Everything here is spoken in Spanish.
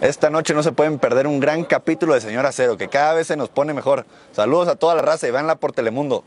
Esta noche no se pueden perder un gran capítulo de Señor Acero, que cada vez se nos pone mejor. Saludos a toda la raza y véanla por Telemundo.